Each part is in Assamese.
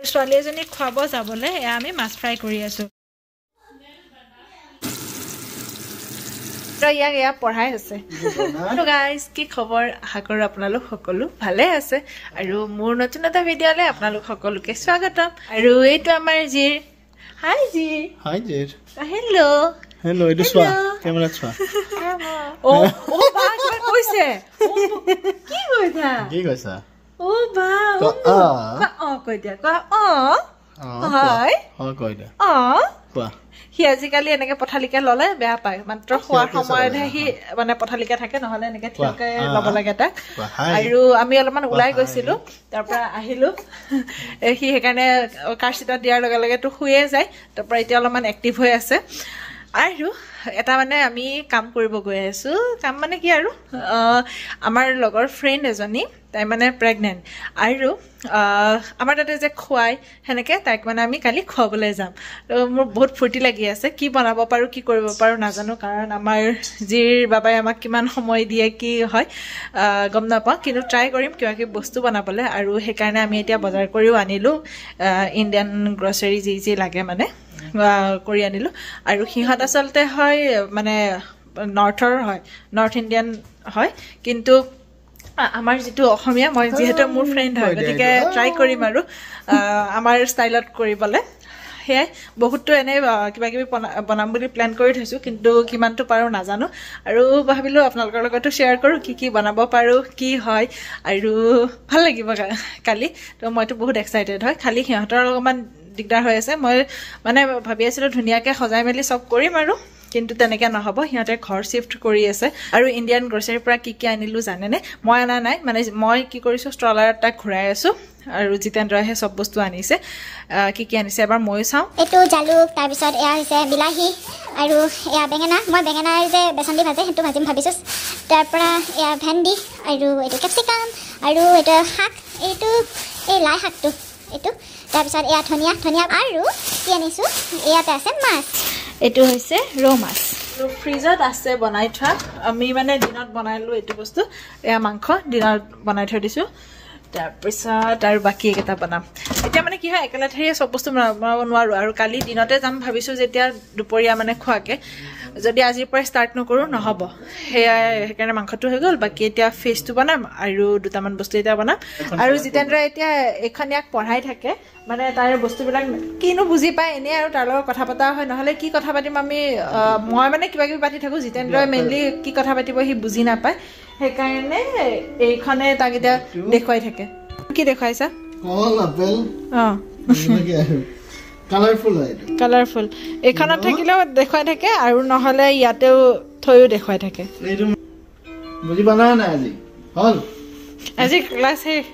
ছোৱালী এজনীক খুৱাব যাবলৈ এয়া আমি মাছ ফ্ৰাই কৰি আছোঁ। ইয়াক এয়া পঢ়াই আছে। গাইজ কি খবৰ? আশা কৰোঁ আপোনালোক সকলো ভালে আছে। আৰু মোৰ নতুন এটা ভিডিঅ'লৈ আপোনালোক সকলোকে স্বাগতম। আৰু এইটো আমাৰ জীৰ। হাই জীৰ। হাই জেৰ। হেল্ল' হেল্ল' এইটো চোৱা কেমেৰাত চোৱা। অ অ বা কিবা কৈছে কি কৈছা। কি কৈছা? অ বা অ, কোৱা, অ। কোৱা, অ কৈ দিয়া কোৱা অ অ হয় কোৱা। অ কৈ দে অ কোৱা সি আজিকালি এনেকে পথালিকে ললে বেয়া পায়। মাত্ৰ খোৱাৰ চাব সময়তহে সি মানে পথালিকে থাকে নহলে এনেকে থিয়কে ল'ব লাগে তাক। আৰু আমি অলপমান ওলাই। গৈছিলো তাৰ পৰা আহিলো। সি সেইকাৰণে কাৰ চিটত দিয়াৰ লগে লগে তো শুয়ে যায় তাৰ পৰা এতিয়া অলপমান এক্টিভ হৈ আছে। আৰু এটা মানে আমি কাম কৰিব গৈ আছো। কাম মানে কি আৰু? আমাৰ লগৰ ফ্ৰেণ্ড এজনী তাই মানে প্ৰেগনেণ্ট আৰু আমাৰ তাতে যে খুৱাই সেনেকে তাইক মানে আমি কালি খুৱাবলৈ যাম। মোৰ বহুত ফূৰ্তি লাগি আছে। কি বনাব পাৰোঁ কি কৰিব পাৰোঁ নাজানো কাৰণ আমাৰ যিৰ বাবাই আমাক কিমান সময় দিয়ে কি হয় গম নাপাওঁ। কিন্তু ট্ৰাই কৰিম কিবা কিবি বস্তু বনাবলৈ। আৰু সেইকাৰণে আমি এতিয়া বজাৰ কৰিও আনিলোঁ ইণ্ডিয়ান গ্ৰচাৰী যি যি লাগে মানে। কৰি আনিলোঁ। আৰু সিহঁত আচলতে হয় মানে নৰ্থৰ হয় নৰ্থ ইণ্ডিয়ান হয়। কিন্তু আমাৰ যিটো অসমীয়া মই যিহেতু মোৰ ফ্ৰেণ্ড হয় গতিকে। ট্ৰাই কৰিম আৰু আমাৰ ষ্টাইলত কৰিবলৈ। সেয়াই বহুতটো এনেই কিবা কিবি বনা- বনাম বুলি প্লেন কৰি থৈছোঁ কিন্তু কিমানটো পাৰোঁ নাজানো। আৰু ভাবিলোঁ আপোনালোকৰ লগতো শ্বেয়াৰ কৰোঁ কি কি বনাব পাৰোঁ কি হয় আৰু ভাল লাগিব কালি। তো মইতো বহুত এক্সাইটেড হয়। খালি সিহঁতৰ অলপমান দিগদাৰ হৈ আছে। মই মানে ভাবি আছিলোঁ ধুনীয়াকৈ সজাই মেলি চব কৰিম আৰু কিন্তু তেনেকৈ নহ'ব। সিহঁতে ঘৰ চিফ্ট কৰি আছে। আৰু ইণ্ডিয়ান গ্ৰচাৰীৰ পৰা কি কি আনিলোঁ জানেনে? মই অনা নাই। মানে মই কি কৰিছোঁ ষ্ট্ৰলাৰত তাক ঘূৰাই আছোঁ আৰু জিতেন্দ্ৰইহে চব বস্তু আনিছে। কি কি আনিছে এবাৰ ময়ো চাওঁ। এইটো জালুক তাৰপিছত এয়া হৈছে বিলাহী আৰু এয়া বেঙেনা। মই বেঙেনাৰ যে বেচন দি ভাজে সেইটো ভাজিম ভাবিছোঁ। তাৰ পৰা এয়া ভেন্দি আৰু এইটো কেপচিকাম আৰু এইটো শাক। এইটো এই লাই শাকটো এইটো। তাৰপিছত এয়া ধনিয়া ধনিয়া আৰু কি আনিছোঁ? ইয়াতে আছে মাছ। এইটো হৈছে ৰৌ মাছ। ফ্ৰিজত আছে বনাই থোৱা। আমি মানে দিনত বনালোঁ এইটো বস্তু। এয়া মাংস দিনত বনাই থৈ দিছোঁ। তাৰপিছত আৰু বাকী এইকেইটা বনাম। এতিয়া মানে কি হয় একেলেঠাৰিয়ে চব বস্তু বনা- বনাব নোৱাৰোঁ আৰু কালি দিনতে যাম ভাবিছোঁ যেতিয়া দুপৰীয়া মানে খোৱাকৈ। যদি আজিৰ পৰাই ষ্টাৰ্ট নকৰোঁ নহ'ব। সেয়াই সেইকাৰণে মাংসটো হৈ গ'ল বাকী এতিয়া ফিচটো বনাম আৰু দুটামান বস্তু এতিয়া বনাম। আৰু জিতেন্দ্ৰই এতিয়া এইখন ইয়াক পঢ়াই থাকে মানে তাৰ বস্তুবিলাক কিনো বুজি পায় এনেই আৰু তাৰ লগত কথা পতা হয় নহ'লে কি কথা পাতিম আমি মই মানে কিবা কিবি পাতি থাকোঁ জিতেন্দ্ৰই মেইনলি কি কথা পাতিব সি বুজি নাপায়। সেইকাৰণে এইখনে তাক এতিয়া দেখুৱাই থাকে। কি দেখুৱাইছা? কালাৰফুল এইখনত থাকিলেও দেখুৱাই থাকে আৰু নহ'লে ইয়াতেও থৈও দেখুৱাই থাকে। বুজি পালা নাই আজি? হ'ল? আজি ক্লাছ শেষ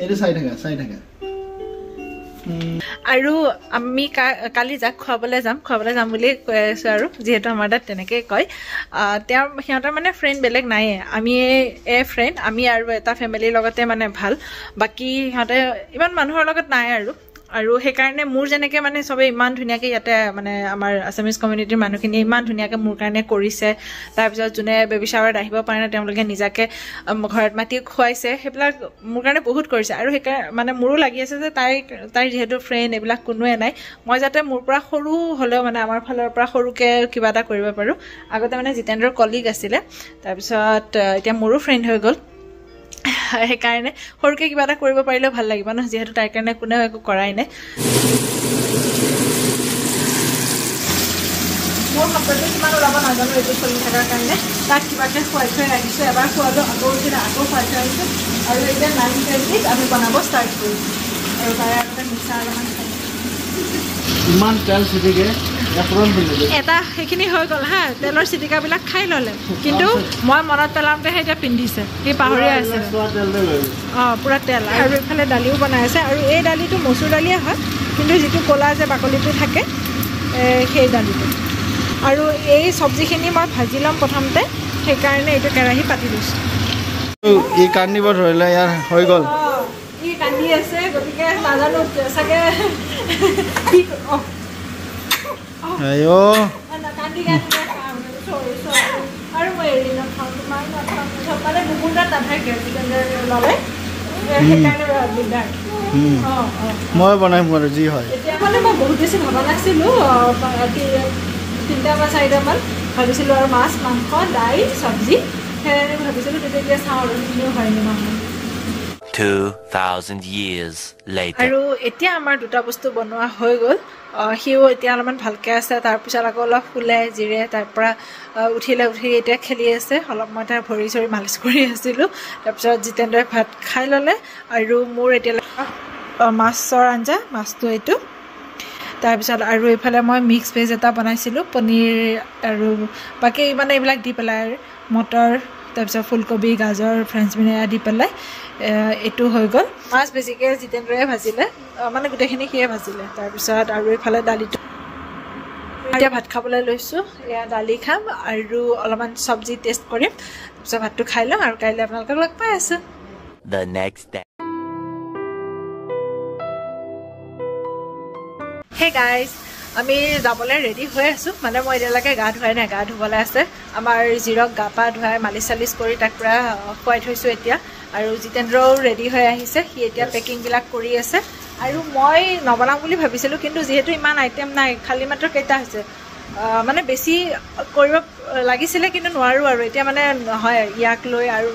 এইটো চাই থাকা চাই থাকা। আৰু আমি কালি যাক খুৱাবলৈ যাম খুৱাবলৈ যাম বুলি কৈ আছোঁ আৰু যিহেতু আমাৰ তাত তেনেকৈ কয়। তেওঁৰ সিহঁতৰ মানে ফ্ৰেণ্ড বেলেগ নায়ে আমি এ ফ্ৰেণ্ড আমি আৰু এটা ফেমিলিৰ লগতে মানে ভাল। বাকী সিহঁতে ইমান মানুহৰ লগত নাই আৰু। আৰু সেইকাৰণে মোৰ যেনেকৈ মানে চবে ইমান ধুনীয়াকৈ ইয়াতে মানে আমাৰ আছামিজ কমিউনিটিৰ মানুহখিনিয়ে ইমান ধুনীয়াকৈ মোৰ কাৰণে কৰিছে। তাৰপিছত যোনে বেবী শ্বাৱাৰত আহিব পাৰে নাই তেওঁলোকে নিজাকে ঘৰত মাতি খুৱাইছে। সেইবিলাক মোৰ কাৰণে বহুত কৰিছে। আৰু সেইকাৰণে মানে মোৰো লাগি আছে যে তাই তাইৰ যিহেতু ফ্ৰেণ্ড এইবিলাক কোনোৱে নাই। মই যাতে মোৰ পৰা সৰু হ'লেও মানে আমাৰ ফালৰ পৰা সৰুকৈ কিবা এটা কৰিব পাৰোঁ। আগতে মানে জিতেন্দ্ৰৰ কলিগ আছিলে। তাৰপিছত এতিয়া মোৰো ফ্ৰেণ্ড হৈ গ'ল। সেইকাৰণে সৰুকৈ কিবা এটা কৰিব পাৰিলেও ভাল লাগিব ন যিহেতু তাইৰ কাৰণে কোনেও একো কৰাই নাই। মোৰ শব্দটো কিমান ওলাব নাজানো এইটো চলি থকাৰ কাৰণে। তাক কিবাকৈ খুৱাই থৈ ৰাখিছোঁ এবাৰ খোৱালোঁ আকৌ উঠিলে আকৌ খুৱাই থৈ আহিছোঁ আৰু এতিয়া নাইন টুৱেণ্টিত আমি বনাব ষ্টাৰ্ট কৰিছোঁ আৰু তাৰে আগতে মিঠা অলপমান ইমান তেল চিটিকে এটা সেইখিনি হৈ গ'ল হা তেলৰ চিটিকাবিলাক খাই ল'লে। কিন্তু মই মনত পেলাওঁতেহে এতিয়া পিন্ধিছে সি পাহৰিয়ে আছে অঁ পূৰা তেল। আৰু এইফালে দালিও বনাই আছে। আৰু এই দালিটো মচুৰ দালিয়ে হয় কিন্তু যিটো ক'লা যে বাকলিটো থাকে সেই দালিটো। আৰু এই চব্জিখিনি মই ভাজি ল'ম প্ৰথমতে সেইকাৰণে এইটো কেৰাহী পাতি লৈছোঁ। ই কান্দিব ধৰিলে ইয়াৰ হৈ গ'ল। ই কান্দি আছে গতিকে নাজানো চাগে আৰু মই বনাই আৰু যি হয় এতিয়া মানে মই বহুত বেছি ভবা নাছিলোঁ তিনিটা বা চাৰিটামান ভাবিছিলোঁ আৰু মাছ মাংস দাইল চব্জি সেয়াই ভাবিছিলোঁ তেতিয়া এতিয়া চাওঁ আৰু সেইখিনিও হয় নে নহয় 2,000 years later. আৰু এতিয়া আমাৰ দুটা বস্তু বনোৱা হৈ গ'ল। সিও এতিয়া অলপমান ভালকৈ আছে তাৰপিছত আকৌ অলপ শুলে জিৰে তাৰপৰা আহ, উঠিলে উঠি এতিয়া খেলি আছে। অলপ মই তাৰ ভৰি চৰি মালিচ কৰি আছিলোঁ। তাৰপিছত জিতেন্দ্ৰই ভাত খাই ল'লে আৰু মোৰ এতিয়া আহ, মাছৰ আঞ্জা মাছটো এইটো। তাৰপিছত আৰু এইফালে মই মিক্স ভেজ এটা বনাইছিলোঁ পনীৰ আৰু বাকী মানে এইবিলাক দি পেলাই মটৰ তাৰপিছত ফুলকবি গাজৰ ফ্ৰেঞ্চ বিন এয়া দি পেলাই এইটো হৈ গ'ল। মাছ বেছিকৈ জিতেন্দ্ৰয়ে ভাজিলে। মানে গোটেইখিনি সিয়ে ভাজিলে। তাৰপিছত আৰু এইফালে দালিটো এতিয়া ভাত খাবলৈ লৈছোঁ। এয়া দালি খাম আৰু অলপমান চব্জি টেষ্ট কৰিম। তাৰপিছত ভাতটো খাই ল'ম আৰু কাইলৈ আপোনালোকক লগ পাই আছোঁ. হে গাইজ আমি যাবলৈ ৰেডি হৈ আছোঁ। মানে মই এতিয়ালৈকে গা ধুৱাই নাই গা ধুবলৈ আছে। আমাৰ জিৰক গা পা ধুৱাই মালিচ চালিচ কৰি তাক পূৰা খুৱাই থৈছোঁ এতিয়া। আৰু জিতেন্দ্ৰও ৰেডি হৈ আহিছে। সি এতিয়া পেকিংবিলাক কৰি আছে। আৰু মই নবনাওঁ বুলি ভাবিছিলোঁ কিন্তু যিহেতু ইমান আইটেম নাই খালী মাত্ৰ কেইটা হৈছে। মানে বেছি কৰিব লাগিছিলে কিন্তু নোৱাৰোঁ আৰু। এতিয়া মানে নহয় ইয়াক লৈ আৰু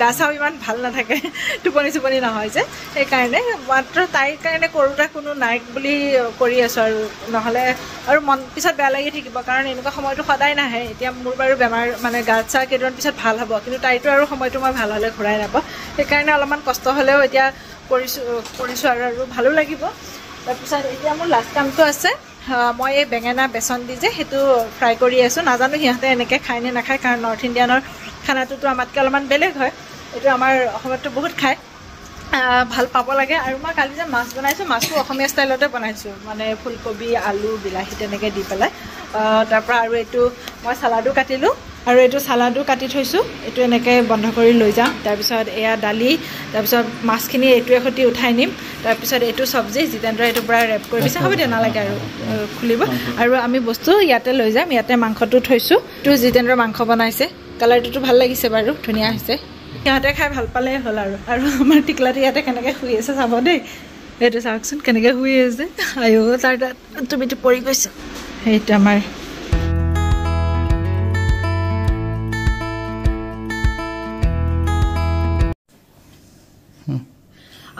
গা চাও ইমান ভাল নাথাকে টোপনি চোপনি নহয় যে। সেইকাৰণে মাত্ৰ তাইৰ কাৰণে কৰোঁতা কোনো নাই বুলি কৰি আছোঁ আৰু নহ'লে আৰু মন পিছত বেয়া লাগি থাকিব কাৰণ এনেকুৱা সময়টো সদায় নাহে। এতিয়া মোৰ বাৰু বেমাৰ মানে গা চা কেইদিনমান পিছত ভাল হ'ব কিন্তু তাইতো আৰু সময়টো মই ভাল হ'লে ঘূৰাই নাপাওঁ। সেইকাৰণে অলপমান কষ্ট হ'লেও এতিয়া কৰিছোঁ কৰিছোঁ আৰু আৰু ভালো লাগিব। তাৰপিছত এতিয়া মোৰ লাষ্ট কামটো আছে। মই এই বেঙেনা বেচন দি যে সেইটো ফ্ৰাই কৰি আছোঁ। নাজানো সিহঁতে এনেকৈ খায় নে নাখায় কাৰণ নৰ্থ ইণ্ডিয়ানৰ খানাটোতো আমাতকৈ অলপমান বেলেগ হয়। এইটো আমাৰ অসমততো বহুত খায়। ভাল পাব লাগে। আৰু মই কালি যে মাছ বনাইছোঁ মাছটো অসমীয়া ষ্টাইলতে বনাইছোঁ। মানে ফুলকবি আলু বিলাহী তেনেকৈ দি পেলাই। তাৰপৰা আৰু এইটো মই চালাডো কাটিলোঁ। আৰু এইটো চালাডো কাটি থৈছোঁ। এইটো এনেকৈ বন্ধ কৰি লৈ যাম। তাৰপিছত এয়া দালি তাৰপিছত মাছখিনি এইটোৱে সৈতে উঠাই নিম। তাৰপিছত এইটো চব্জি জিতেন্দ্ৰ এইটো পূৰা ৰেপ কৰি দিছে। হ'ব দিয়া নালাগে আৰু খুলিব। আৰু আমি বস্তু ইয়াতে লৈ যাম। ইয়াতে মাংসটো থৈছোঁ। এইটো জিতেন্দ্ৰ মাংস বনাইছে। কালাৰটোতো ভাল লাগিছে বাৰু ধুনীয়া হৈছে। সিহঁতে খাই ভাল পালেই হ'ল আৰু আৰু আমাৰ টিকলাটো ইয়াতে কেনেকৈ শুই আছে চাব দেই। এইটো চাওকচোন কেনেকৈ শুই আছে। আয়ো তাৰ তাত তুমিতো পৰি গৈছা। সেইটো আমাৰ।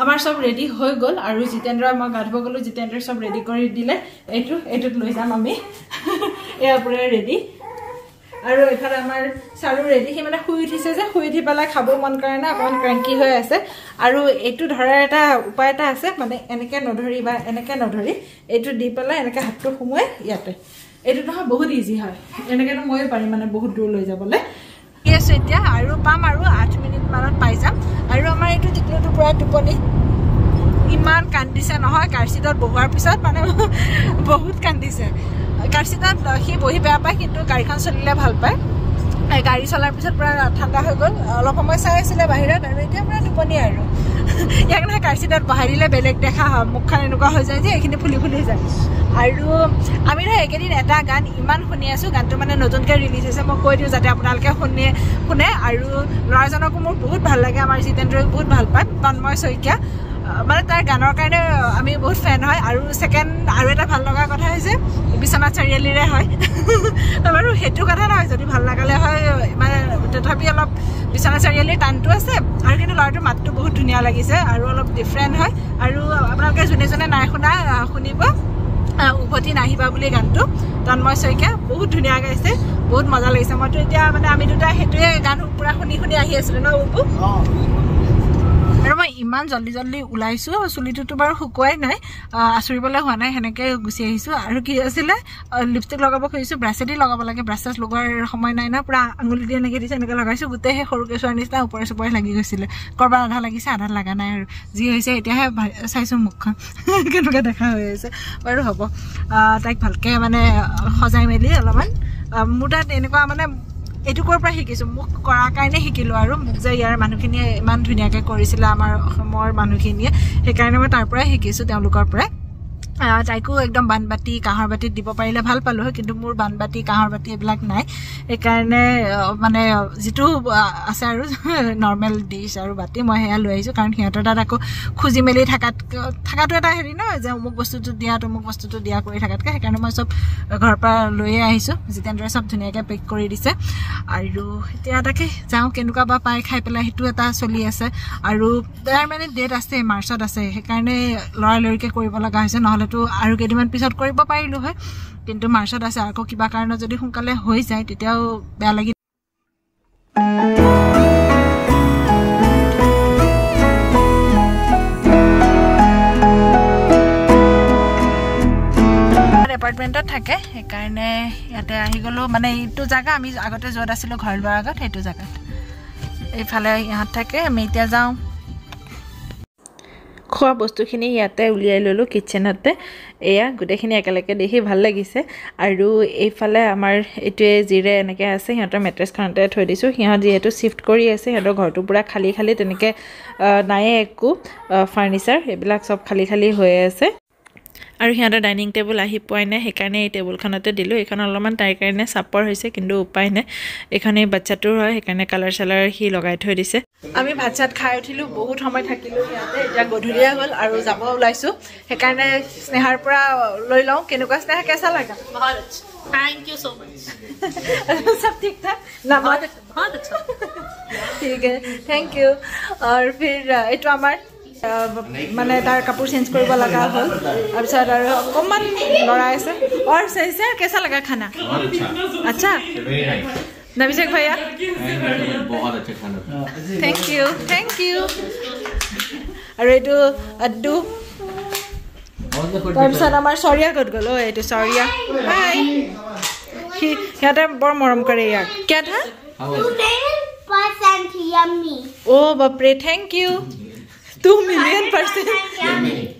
আমাৰ চব ৰেডি হৈ গ'ল আৰু জিতেন্দ্ৰ মই গা ধুব গ'লোঁ জিতেন্দ্ৰই চব ৰেডি কৰি দিলে। এইটো এইটোত লৈ যাম আমি। এয়া পূৰা ৰেডি আৰু এইফালে আমাৰ চাৰু ৰেডি সি মানে শুই উঠিছে যে শুই উঠি পেলাই খাব মন কৰে না অকণমান ক্ৰেংকি হৈ আছে। আৰু এইটো ধৰাৰ এটা উপায় এটা আছে মানে এনেকৈ নধৰি বা এনেকৈ নধৰি এইটো দি পেলাই এনেকৈ হাতটো সোমোৱাই ইয়াতে। এইটো নহয় বহুত ইজি হয়। এনেকৈতো ময়ো পাৰিম মানে বহুত দূৰ লৈ যাবলৈ। ঠিক আছে এতিয়া আৰু পাম আৰু আঠ মিনিট মানত পাই যাম। আৰু আমাৰ এইটো টিকলুটো পূৰা টোপনি ইমান কান্দিছে নহয় কাৰ চিটত বহোৱাৰ পিছত মানে বহুত কান্দিছে। কাৰ চিটত সি বহি বেয়া পায় কিন্তু গাড়ীখন চলিলে ভাল পায়। গাড়ী চলাৰ পিছত পূৰা ঠাণ্ডা হৈ গ'ল। অলপ সময় চাই আছিলে বাহিৰত আৰু এতিয়া পূৰা টোপনি আৰু। ইয়াক নহয় কাৰ চিটত বহাই দিলে বেলেগ দেখা হয়। মুখখন এনেকুৱা হৈ যায় যে এইখিনি ফুলি ফুলি যায়। আৰু আমি নহয় এইকেইদিন এটা গান ইমান শুনি আছোঁ গানটো মানে নতুনকৈ ৰিলিজ হৈছে। মই কৈ দিওঁ যাতে আপোনালোকে শুনি শুনে। আৰু ল'ৰাজনকো মোৰ বহুত ভাল লাগে আমাৰ জিতেন্দ্ৰও বহুত ভাল পায়। তন্ময় শইকীয়া। মানে তাৰ গানৰ কাৰণে আমি বহুত ফেন হয় আৰু ছেকেণ্ড আৰু এটা ভাল লগা কথা হৈছে বিশ্বনাথ চাৰিআলিৰে হয়। বাৰু সেইটো কথা নহয় যদি ভাল লগালে হয় মানে তথাপি অলপ বিশ্বনাথ চাৰিআলিৰ টানটো আছে আৰু কিন্তু ল'ৰাটোৰ মাতটো বহুত ধুনীয়া লাগিছে আৰু অলপ ডিফাৰেণ্ট হয়। আৰু আপোনালোকে যোনে যোনে নাই শুনা শুনিব উভতি নাহিবা বুলি গানটো তন্ময় শইকীয়া বহুত ধুনীয়া গাইছে বহুত মজা লাগিছে। মইতো এতিয়া মানে আমি দুটা সেইটোৱে গান পূৰা শুনি শুনি আহি আছিলোঁ ন বুবু আৰু মই ইমান জল্দি জল্দি ওলাইছোঁ চুলিটোতো বাৰু শুকুৱাই নাই আঁচুৰিবলৈ হোৱা নাই সেনেকৈ গুচি আহিছোঁ। আৰু কি আছিলে লিপষ্টিক লগাব খুজিছোঁ ব্ৰাছেদি লগাব লাগে ব্ৰাছ চাছ লগোৱাৰ সময় নাই ন পূৰা আঙুলি দি এনেকৈ দিছে এনেকৈ লগাইছোঁ গোটেই সেই সৰু কেঁচুৱাৰ নিচিনা ওপৰে চোপৰে লাগি গৈছিলে। ক'ৰবাত আধা লাগিছে আধাত লগা নাই আৰু। যি হৈছে এতিয়াহে চাইছোঁ মুখখন। কেনেকুৱা দেখা হৈ আছে। বাৰু হ'ব। তাইক ভালকৈ মানে সজাই মেলি অলপমান। মোৰ তাত এনেকুৱা মানে এইটো ক'ৰ পৰা শিকিছোঁ? মোক কৰাৰ কাৰণে শিকিলোঁ আৰু মোক যে ইয়াৰ মানুহখিনিয়ে ইমান ধুনীয়াকৈ কৰিছিলে আমাৰ অসমৰ মানুহখিনিয়ে। সেইকাৰণে মই তাৰ পৰাই শিকিছোঁ তেওঁলোকৰ পৰাই। তাইকো একদম বানবাতি কাঁহৰ বাতিত দিব পাৰিলে ভাল পালোঁ হয় কিন্তু মোৰ বানবাতি কাঁহৰ বাতি এইবিলাক নাই। সেইকাৰণে মানে যিটো আছে আৰু নৰ্মেল ডিছ আৰু বাতি মই সেয়া লৈ আহিছোঁ কাৰণ সিহঁতৰ তাত আকৌ খুজি মেলি থকাত থকাটো এটা হেৰি ন যে অমুক বস্তুটো দিয়া তমুক বস্তুটো দিয়া কৰি থকাতকৈ সেইকাৰণে মই চব ঘৰৰ পৰা লৈয়ে আহিছোঁ জিতেন্দ্ৰই চব ধুনীয়াকৈ পেক কৰি দিছে। আৰু এতিয়া তাকে যাওঁ কেনেকুৱা বা পাই খাই পেলাই সেইটো এটা চলি আছে। আৰু তাৰ মানে ডেট আছে মাৰ্চত আছে সেইকাৰণে লৰালৰিকৈ কৰিব লগা হৈছে নহ'লেতো আৰু কেইদিনমান পিছত কৰিব পাৰিলোঁ হয় কিন্তু মাৰ্চত আছে আকৌ কিবা কাৰণত যদি সোনকালে হৈ যায় তেতিয়াও বেয়া লাগি এপাৰ্টমেণ্টত থাকে সেইকাৰণে ইয়াতে আহি গ'লোঁ। মানে এইটো জেগা আমি আগতে য'ত আছিলোঁ ঘৰ লোৱাৰ আগত সেইটো জেগাত। এইফালে ইহঁত থাকে আমি এতিয়া যাওঁ। খোৱা বস্তুখিনি ইয়াতে উলিয়াই ল'লোঁ কিটচেনতে এয়া গোটেইখিনি একেলগে দেখি ভাল লাগিছে। আৰু এইফালে আমাৰ এইটোৱে যিৰে এনেকৈ আছে সিহঁতৰ মেট্ৰেছখনতে থৈ দিছোঁ। সিহঁত যিহেতু শ্বিফ্ট কৰি আছে সিহঁতৰ ঘৰটো পূৰা খালী খালী তেনেকৈ নায়ে একো ফাৰ্নিচাৰ এইবিলাক চব খালী খালী হৈ আছে। আৰু সিহঁতৰ ডাইনিং টেবুল আহি পোৱাই নাই সেইকাৰণে এই টেবুলখনতে দিলোঁ এইখন অলপমান তাইৰ কাৰণে চাপৰ হৈছে কিন্তু উপায় নাই এইখন এই বাচ্ছাটোৰ হয় সেইকাৰণে কালাৰ চালাৰ সি লগাই থৈ দিছে আমি ভাত চাত খাই উঠিলোঁ বহুত সময় থাকিলোঁ ইয়াতে এতিয়া গধূলিয়ে হ'ল আৰু যাব ওলাইছোঁ সেইকাৰণে স্নেহাৰ পৰা লৈ লওঁ কেনেকুৱা স্নেহা কেঁচা লাগা थैंक यू सो मच सब ठीक ठाक नमक बहुत अच्छा ঠিক আছে থেংক ইউ আৰু ফিৰ এইটো আমাৰ আহ, মানে তাৰ কাপোৰ চেঞ্জ কৰিব লগা হ'ল। তাৰপিছত আৰু অকণমান লৰাই আছে। অৰ চাইছে কেঁচা লগা খানা। আচ্ছা। নাভিষেক ভাইয়া। থেংক ইউ থেংক ইউ আৰু এইটো আদু তাৰপিছত আমাৰ চৰিয়া গত গ'ল? অ' এইটো চৰিয়া। হাই সিহঁতে বৰ মৰম কৰে ইয়াক। কেধা অ' বাপৰে thank you two million percent.